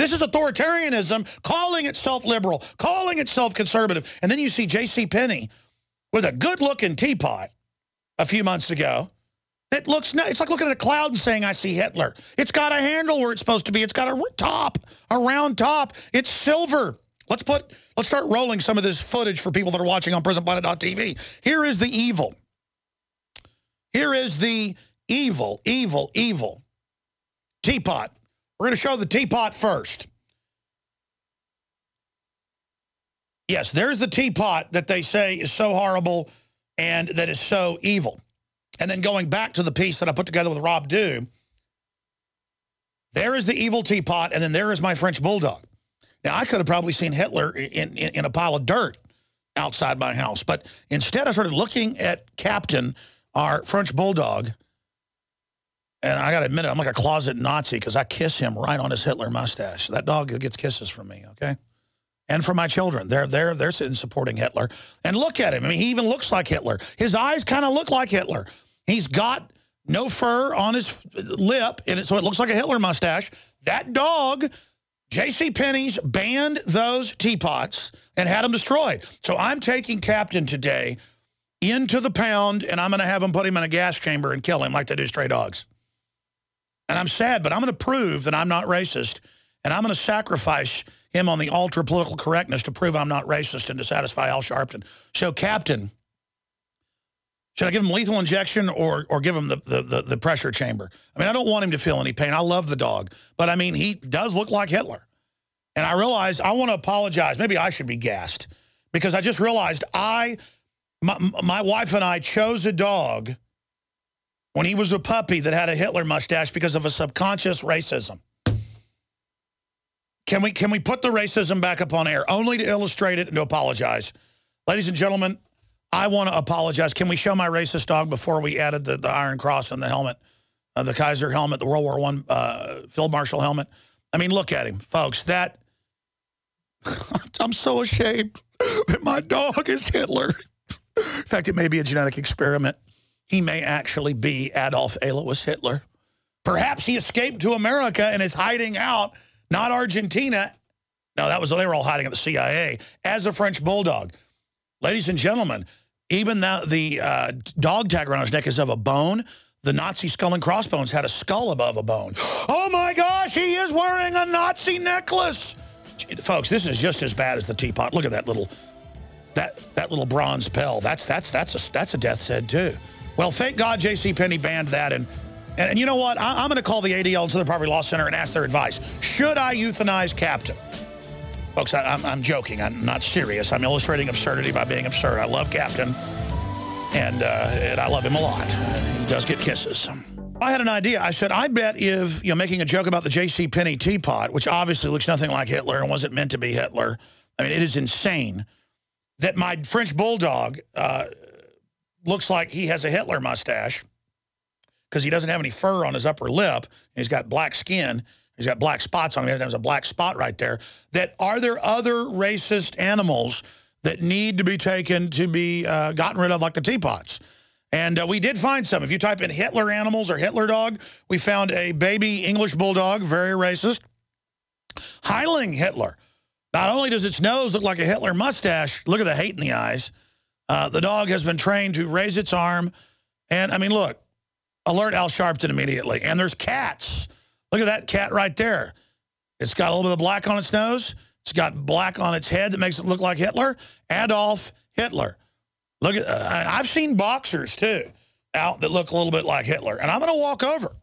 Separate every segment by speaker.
Speaker 1: This is authoritarianism, calling itself liberal, calling itself conservative. And then you see J.C. Penney with a good-looking teapot a few months ago. It looks, it's like looking at a cloud and saying, I see Hitler. It's got a handle where it's supposed to be. It's got a top, a round top. It's silver. Let's put, let's start rolling some of this footage for people that are watching on PrisonPlanet.tv. Here is the evil. Here is the evil, evil, evil teapot. We're going to show the teapot first. Yes, there's the teapot that they say is so horrible and that is so evil. And then going back to the piece that I put together with Rob Dew, there is the evil teapot, and then there is my French bulldog. Now, I could have probably seen Hitler in, in, in a pile of dirt outside my house, but instead I started looking at Captain, our French bulldog, and I got to admit it, I'm like a closet Nazi because I kiss him right on his Hitler mustache. That dog gets kisses from me, okay? And from my children. They're, they're, they're sitting supporting Hitler. And look at him. I mean, he even looks like Hitler. His eyes kind of look like Hitler. He's got no fur on his lip, and it, so it looks like a Hitler mustache. That dog, J.C. Penney's banned those teapots and had them destroyed. So I'm taking Captain today into the pound, and I'm going to have him put him in a gas chamber and kill him like they do stray dogs. And I'm sad, but I'm going to prove that I'm not racist, and I'm going to sacrifice him on the altar of political correctness to prove I'm not racist and to satisfy Al Sharpton. So, Captain, should I give him lethal injection or or give him the, the, the, the pressure chamber? I mean, I don't want him to feel any pain. I love the dog. But, I mean, he does look like Hitler. And I realized I want to apologize. Maybe I should be gassed because I just realized I, my, my wife and I chose a dog – when he was a puppy that had a Hitler mustache because of a subconscious racism. Can we, can we put the racism back up on air only to illustrate it and to apologize? Ladies and gentlemen, I want to apologize. Can we show my racist dog before we added the, the Iron Cross and the helmet, uh, the Kaiser helmet, the World War I uh, Field Marshal helmet? I mean, look at him, folks. That I'm so ashamed that my dog is Hitler. In fact, it may be a genetic experiment he may actually be Adolf Alois Hitler. Perhaps he escaped to America and is hiding out, not Argentina. No, that was they were all hiding at the CIA as a French bulldog. Ladies and gentlemen, even the, the uh, dog tag around his neck is of a bone. The Nazi skull and crossbones had a skull above a bone. Oh my gosh, he is wearing a Nazi necklace. Folks, this is just as bad as the teapot. Look at that little that that little bronze bell. That's that's that's a that's a death's head too. Well, thank God J.C. Penney banned that. And, and, and you know what? I, am going to call the ADL and Southern Poverty Law Center and ask their advice. Should I euthanize Captain? Folks, I, I'm, I'm joking. I'm not serious. I'm illustrating absurdity by being absurd. I love Captain, and, uh, and I love him a lot. He does get kisses. I had an idea. I said, I bet if, you know, making a joke about the J.C. Penney teapot, which obviously looks nothing like Hitler and wasn't meant to be Hitler. I mean, it is insane that my French bulldog uh, looks like he has a Hitler mustache because he doesn't have any fur on his upper lip. He's got black skin. He's got black spots on him. There's a black spot right there. That are there other racist animals that need to be taken to be uh, gotten rid of like the teapots? And uh, we did find some. If you type in Hitler animals or Hitler dog, we found a baby English bulldog, very racist. Heiling Hitler. Not only does its nose look like a Hitler mustache, look at the hate in the eyes, the dog has been trained to raise its arm. And, I mean, look, alert Al Sharpton immediately. And there's cats. Look at that cat right there. It's got a little bit of black on its nose. It's got black on its head that makes it look like Hitler. Adolf Hitler. Look at, uh, I've seen boxers, too, out that look a little bit like Hitler. And I'm going to walk over.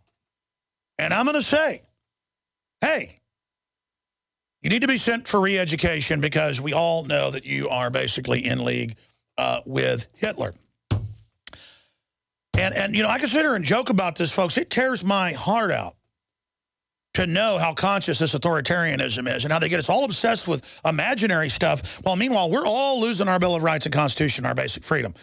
Speaker 1: And I'm going to say, hey, you need to be sent for re-education because we all know that you are basically in league uh, with Hitler. And, and, you know, I here and joke about this, folks. It tears my heart out to know how conscious this authoritarianism is and how they get us all obsessed with imaginary stuff. While meanwhile, we're all losing our Bill of Rights and Constitution, our basic freedom.